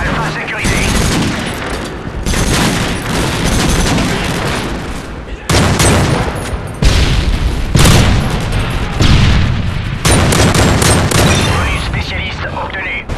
Alpha sécurisé. Rue spécialiste obtenu.